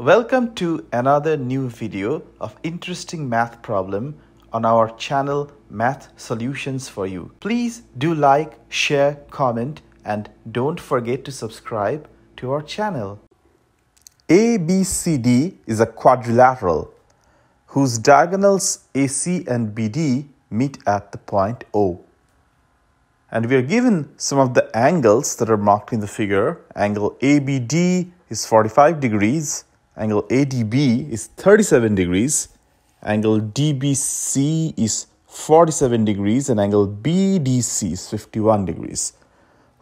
Welcome to another new video of interesting math problem on our channel Math Solutions for You. Please do like, share, comment and don't forget to subscribe to our channel. ABCD is a quadrilateral whose diagonals AC and BD meet at the point O. And we are given some of the angles that are marked in the figure. Angle ABD is 45 degrees Angle ADB is 37 degrees. Angle DBC is 47 degrees and angle BDC is 51 degrees.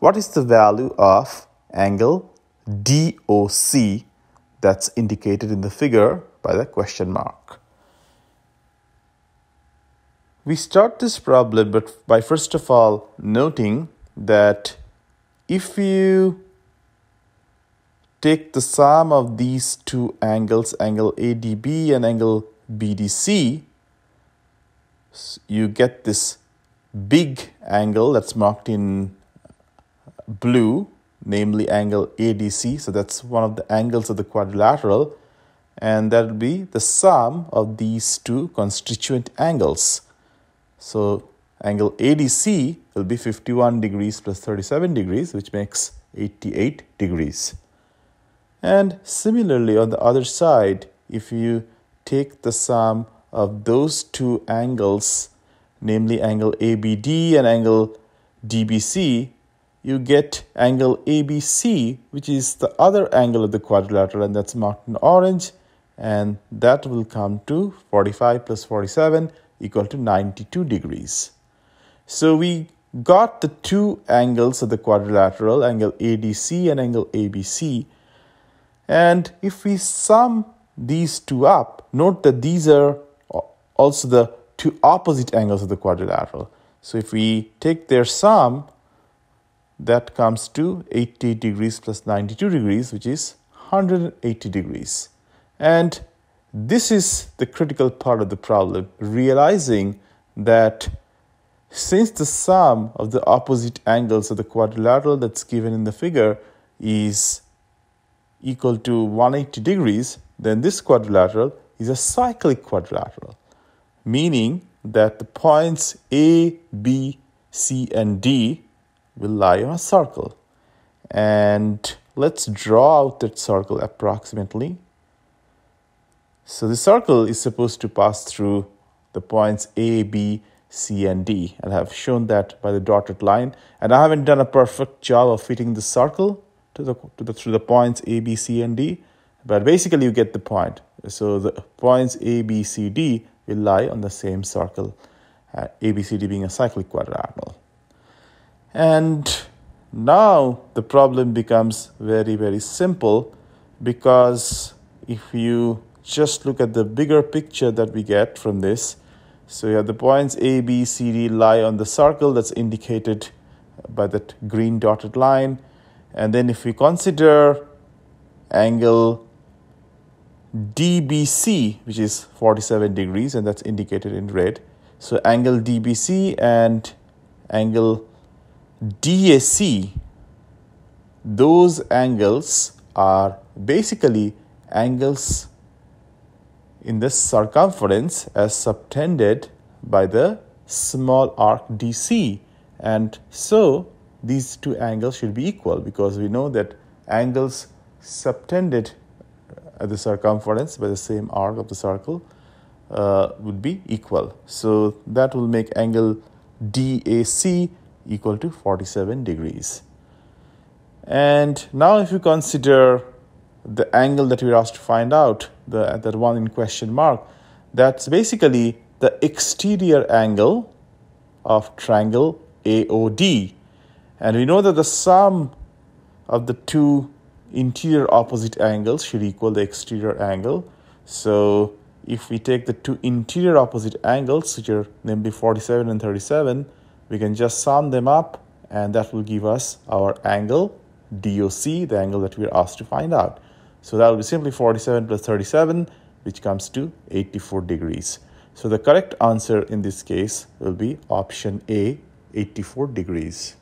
What is the value of angle DOC that's indicated in the figure by the question mark? We start this problem but by first of all noting that if you take the sum of these two angles, angle ADB and angle BDC, you get this big angle that's marked in blue, namely angle ADC. So that's one of the angles of the quadrilateral. And that will be the sum of these two constituent angles. So angle ADC will be 51 degrees plus 37 degrees, which makes 88 degrees. And similarly, on the other side, if you take the sum of those two angles, namely angle ABD and angle DBC, you get angle ABC, which is the other angle of the quadrilateral, and that's marked in orange, and that will come to 45 plus 47 equal to 92 degrees. So we got the two angles of the quadrilateral, angle ADC and angle ABC, and if we sum these two up, note that these are also the two opposite angles of the quadrilateral. So if we take their sum, that comes to 80 degrees plus 92 degrees, which is 180 degrees. And this is the critical part of the problem, realizing that since the sum of the opposite angles of the quadrilateral that's given in the figure is equal to 180 degrees, then this quadrilateral is a cyclic quadrilateral, meaning that the points A, B, C, and D will lie on a circle. And let's draw out that circle approximately. So the circle is supposed to pass through the points A, B, C, and D. And I have shown that by the dotted line. And I haven't done a perfect job of fitting the circle to the, to the through the points A, B, C, and D. But basically, you get the point. So the points A, B, C, D will lie on the same circle, uh, A, B, C, D being a cyclic quadrilateral. And now the problem becomes very, very simple because if you just look at the bigger picture that we get from this, so you have the points A, B, C, D lie on the circle that's indicated by that green dotted line and then if we consider angle DBC, which is 47 degrees, and that's indicated in red. So angle DBC and angle DAC, those angles are basically angles in the circumference as subtended by the small arc DC. And so these two angles should be equal because we know that angles subtended at the circumference by the same arc of the circle uh, would be equal. So that will make angle DAC equal to 47 degrees. And now if you consider the angle that we're asked to find out, the, that one in question mark, that's basically the exterior angle of triangle AOD and we know that the sum of the two interior opposite angles should equal the exterior angle. So if we take the two interior opposite angles, which are namely 47 and 37, we can just sum them up and that will give us our angle DOC, the angle that we are asked to find out. So that will be simply 47 plus 37, which comes to 84 degrees. So the correct answer in this case will be option A, 84 degrees.